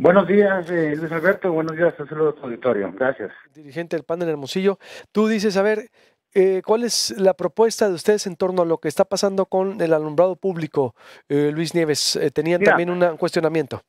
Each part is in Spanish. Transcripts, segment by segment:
Buenos días, eh, Luis Alberto. Buenos días, saludo a tu auditorio. Gracias. Dirigente del PAN en Hermosillo. Tú dices, a ver, eh, ¿cuál es la propuesta de ustedes en torno a lo que está pasando con el alumbrado público, eh, Luis Nieves? Eh, tenían Mira. también una- un cuestionamiento.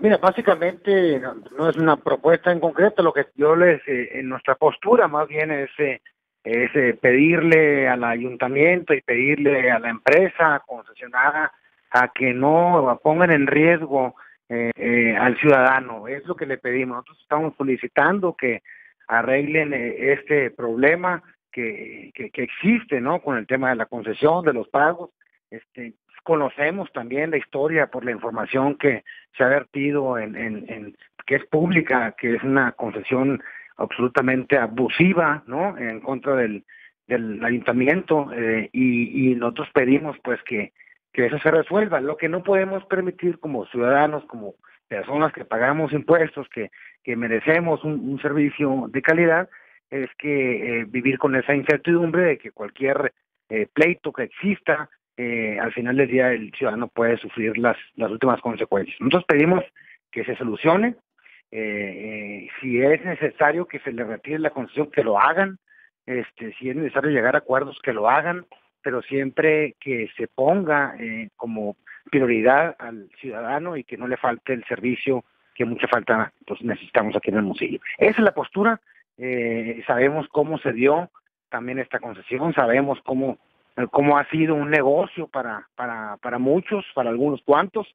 Mira, básicamente no, no es una propuesta en concreto, lo que yo les, eh, en nuestra postura más bien es, eh, es pedirle al ayuntamiento y pedirle a la empresa concesionada a que no pongan en riesgo eh, eh, al ciudadano. Es lo que le pedimos. Nosotros estamos solicitando que arreglen eh, este problema que, que, existe, ¿no? Con el tema de la concesión, de los pagos. Este, conocemos también la historia por la información que se ha vertido en, en, en que es pública, que es una concesión absolutamente abusiva, ¿no? En contra del, del ayuntamiento eh, y, y nosotros pedimos pues que, que eso se resuelva. Lo que no podemos permitir como ciudadanos, como personas que pagamos impuestos, que, que merecemos un, servicio de calidad, es que eh, vivir con esa incertidumbre de que cualquier eh, pleito que exista, eh, al final del día el ciudadano puede sufrir las, las últimas consecuencias. Nosotros pedimos que se solucione, eh, si es necesario que se le retire la concesión, que lo hagan, este, si es necesario llegar a acuerdos, que lo hagan, pero siempre que se ponga eh, como prioridad al ciudadano y que no le falte el servicio que mucha falta pues necesitamos aquí en Hermosillo. Esa es la postura, eh, sabemos cómo se dio también esta concesión, sabemos cómo cómo ha sido un negocio para para para muchos, para algunos cuantos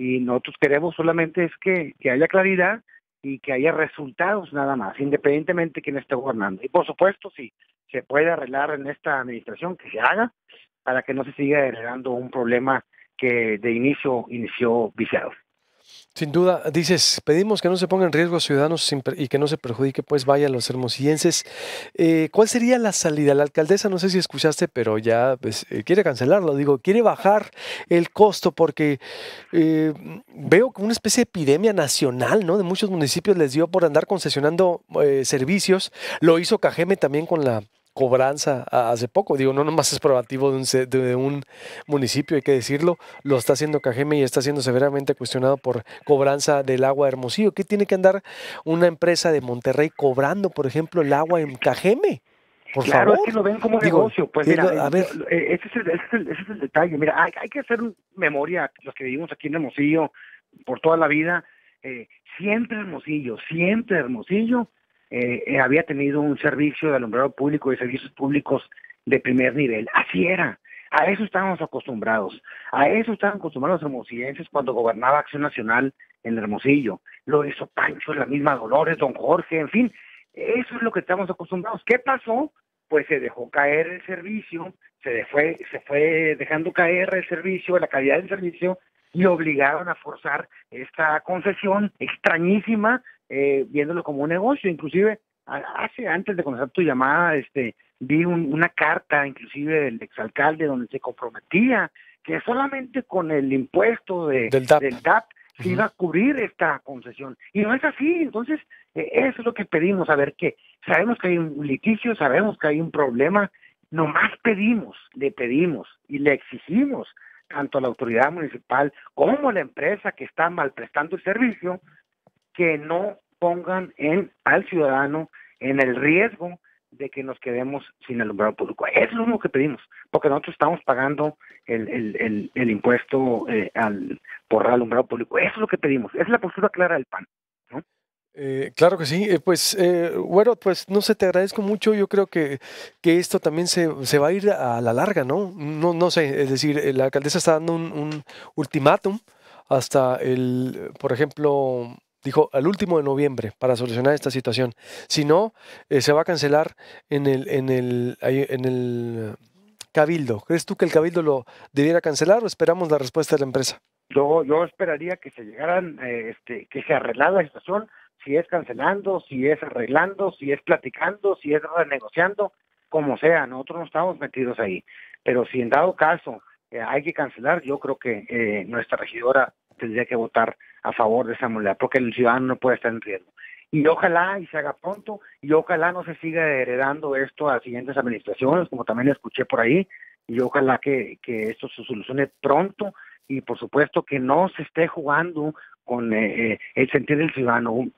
y nosotros queremos solamente es que, que haya claridad y que haya resultados nada más, independientemente de quién esté gobernando. Y por supuesto, si se puede arreglar en esta administración, que se haga para que no se siga heredando un problema que de inicio inició viciado. Sin duda, dices, pedimos que no se ponga en riesgo a ciudadanos y que no se perjudique, pues vaya a los hermosillenses. Eh, ¿Cuál sería la salida? La alcaldesa, no sé si escuchaste, pero ya pues, eh, quiere cancelarlo, digo, quiere bajar el costo porque eh, veo como una especie de epidemia nacional, ¿no? De muchos municipios les dio por andar concesionando servicios. Lo hizo Cajeme también con la cobranza hace poco. Digo, no nomás es probativo de un, de un municipio, hay que decirlo. Lo está haciendo Cajeme y está siendo severamente cuestionado por cobranza del agua de Hermosillo. ¿Qué tiene que andar una empresa de Monterrey cobrando, por ejemplo, el agua en Cajeme? Por claro, favor. es que lo ven como Digo, negocio. Pues eh, mira, a ver. eh, ese, es el, ese, es el, ese es el detalle. Mira, hay, hay que hacer memoria, los que vivimos aquí en Hermosillo por toda la vida. Eh, siempre Hermosillo, siempre Hermosillo eh, eh, había tenido un servicio de alumbrado público y servicios públicos de primer nivel. Así era. A eso estábamos acostumbrados. A eso estaban acostumbrados los hermosillenses cuando gobernaba Acción Nacional en Hermosillo. Lo hizo Pancho, la misma Dolores, Don Jorge, en fin. Eso es lo que estamos acostumbrados. ¿Qué pasó? Pues se dejó caer el servicio, se fue, se fue dejando caer el servicio, la calidad del servicio, y obligaron a forzar esta concesión extrañísima, eh, viéndolo como un negocio. Inclusive, hace antes de conocer tu llamada, este, vi un- una carta, inclusive del exalcalde, donde se comprometía que solamente con el impuesto de, Del DAP. DAP se iba a cubrir esta concesión. Y no es así. Entonces, eh, eso es lo que pedimos, a ver qué. Sabemos que hay un litigio, sabemos que hay un problema, nomás pedimos, le pedimos y le exigimos tanto a la autoridad municipal como a la empresa que está mal prestando el servicio, que no pongan en al ciudadano en el riesgo de que nos quedemos sin alumbrado público. Es lo único que pedimos, porque nosotros estamos pagando el, el, el, impuesto eh, al, por alumbrado público. Eso es lo que pedimos. Es la postura clara del PAN. Eh, claro que sí, eh, pues, eh, bueno, pues no sé, te agradezco mucho. Yo creo que, que esto también se, se va a ir a la larga, ¿no? No, no sé, es decir, eh, la alcaldesa está dando un, un ultimátum hasta el, por ejemplo, dijo al último de noviembre para solucionar esta situación. Si no, eh, se va a cancelar en el, en el, en el cabildo. ¿Crees tú que el cabildo lo debiera cancelar o esperamos la respuesta de la empresa? Yo, yo esperaría que se llegaran, eh, este, que se arreglara la situación, si es cancelando, si es arreglando, si es platicando, si es renegociando, como sea, nosotros no estamos metidos ahí. Pero si en dado caso eh, hay que cancelar, yo creo que eh, nuestra regidora tendría que votar a favor de esa modalidad, porque el ciudadano no puede estar en riesgo. Y ojalá y se haga pronto, y ojalá no se siga heredando esto a siguientes administraciones, como también escuché por ahí, y ojalá que, que esto se solucione pronto y por supuesto que no se esté jugando con eh, el sentir del ciudadano.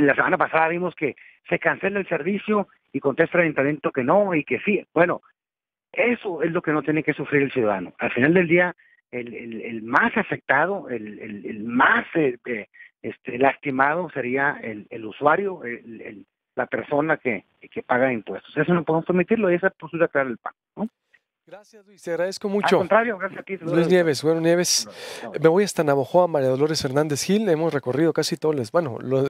La semana pasada vimos que se cancela el servicio y contesta el ayuntamiento que no y que sí. Bueno, eso es lo que no tiene que sufrir el ciudadano. Al final del día, el, el, más afectado, el, el más eh, este, lastimado sería el, usuario, la persona que, que paga impuestos. Eso no podemos permitirlo y esa es postura clara del PAN. ¿no? Gracias, Luis. Te agradezco mucho. Al contrario, gracias a ti. Luis Nieves, bueno, Nieves. Me voy hasta Navojoa, María Dolores Fernández Gil. Hemos recorrido casi todos los, bueno, los